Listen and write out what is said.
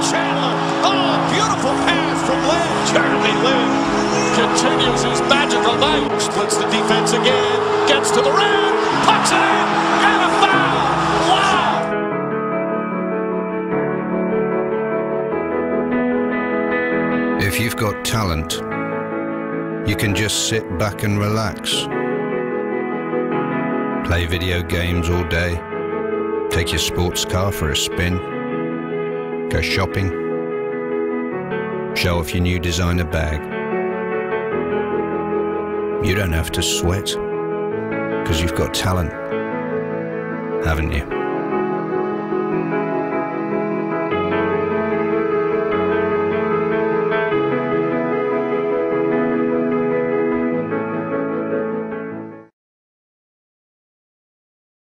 Chandler. Oh, beautiful pass from Lin. Jeremy Lin continues his magical night. Splits the defense again. Gets to the rim. Pucks it in. And a foul. Wow. If you've got talent, you can just sit back and relax. Play video games all day. Take your sports car for a spin. Go shopping. Show off your new designer bag. You don't have to sweat because you've got talent, haven't you?